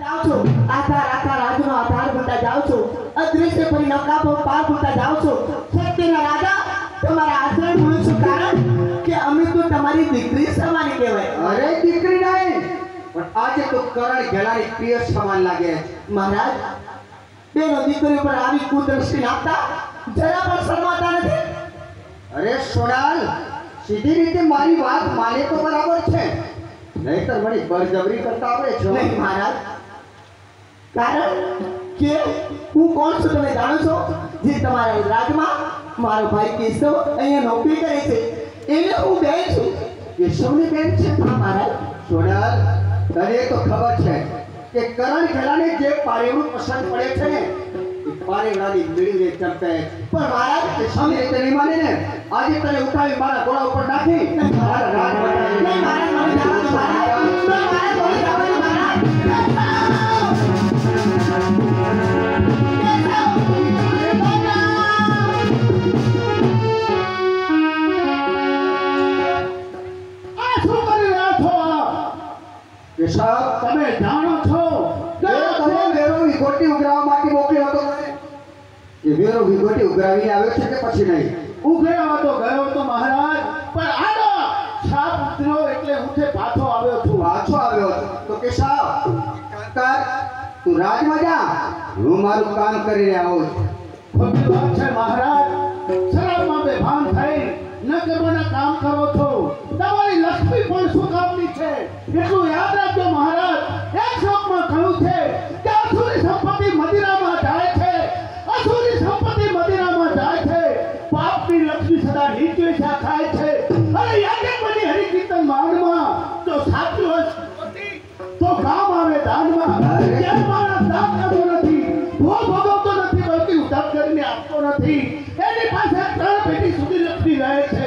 જાઓ છો. આધાર આખા રાજનો આધાર બનતા જાઓ છો. અદૃશ્ય પરી નૌકા પર પાર બનતા જાઓ છો. શક્તિના રાજા તમારા આશ્રય મળું છું કારણ કે અમે તો તમારી દીકરી સમાની કહેવાય. અરે દીકરી નહીં પણ આજે તો કરણ ગેલાની પિયર સમાન લાગે મહારાજ બેનો દીકરીઓ પર આવી કુદ્રષ્ટિ નાખતા જરા પણ શરમાતા નથી? અરે સોનાલ સીધી રીતે મારી વાત માને તો બરાબર છે. નહીતર મને બળજબરી કરતા આવડે છો. નહીં મહારાજ કારણ કે હું કોણ છું તમે જાણો છો જે તમારા રાજમાં મારો ભાઈ કેશવ અહીંયા નોકરી કરે છે એને હું બેન છું કેશવની બેન છે હા મહારાજ સોનાલ તને તો ખબર છે કે કરણ ગેલાને જે પારેવડું પસંદ પડે છે ને એ પારેવડાની મેળવીને ચંપે પણ મહારાજ કે સામે રીતે નહીં માને ને આજે તને ઉઠાવી મારા ઘોડા ઉપર નાખી મારા કેશવ તમે જાણો છો? કે તમે વેરો વિગોટી માટે મોકલ્યો હતો? કે વેરો વિગોટી આવ્યો છે કે પછી નહીં? ઉઘરાવા તો ગયો તો મહારાજ પણ આનો સાપ ઉતર્યો એટલે હું પાછો આવ્યો છું. પાછો આવ્યો. તો સાપ કાંકર તું રાજમાં જા. હું મારું કામ કરીને આવું છું. ખોટી છે મહારાજ. શરાબમાં બેભાન થઈ ન કરવાના કામ કરો છો. તમારી લક્ષ્મી પણ શું કામની છે? એટલું લક્ષ્મી સદા નીચે ખાય છે અને યાદે બની હરિકીર્તન માંડમાં જો સાચું હોય સંપત્તિ તો કામ આવે દાનમાં અરે. જે માણસ દાન કરતો નથી ભોગ ભોગવતો નથી બલ્કિ ઉધાર કરીને આપતો નથી એની પાસે ત્રણ પેઢી સુધી લક્ષ્મી રહે છે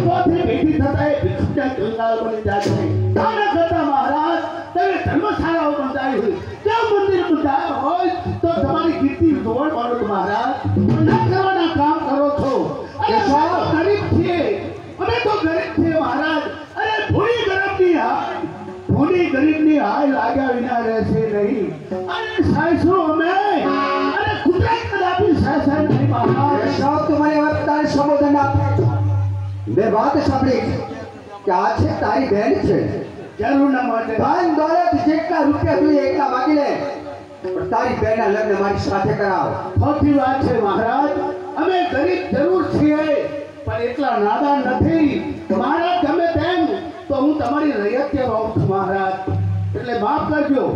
ચોથી પેઢી થતા એ ભિક્ષુકના જંગાલ બની જાય છે આના કરતા મહારાજ તમે ધર્મશાળાઓ બંધાવી હોય ત્યાં મંદિર બંધાયા હોય તો તમારી કીર્તિ ધોળ પાડો મહારાજ ન કરવાના ગરીબની હાય લાગ્યા વિના રહેશે નહીં અરે સાયસો અમે અરે કુદરત કદાપી સાયસા નહીં મહારાજ કેશવ તું મને હવે તારે સંબોધન આપે મેં વાત સાંભળી કે આ છે તારી બહેન છે જરૂરના માટે ધન દોલત જેટલા રૂપિયા જોઈએ એટલા માગી લે પણ તારી બહેનના લગ્ન મારી સાથે કરાવ ખોટી વાત છે મહારાજ અમે ગરીબ જરૂર છીએ પણ એટલા નાદાન નથી મહારાજ ગમે તેમ તો હું તમારી રૈયત્ય રહું છું મહારાજ એટલે માફ કરજો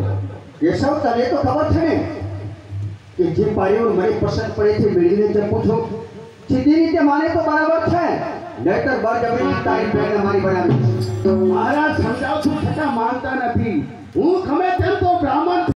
કેશવ તને તો ખબર છે ને કે જે પારીઓ મને પસંદ પડે છે મેળવીને જપું છું સીધી રીતે માને તો બરાબર છે નહીતર બળજબરી તારી બહેનને મારી બનાવી મહારાજ સમજાવું છું છતાં માનતા નથી હું ગમે તેમ તો બ્રાહ્મણ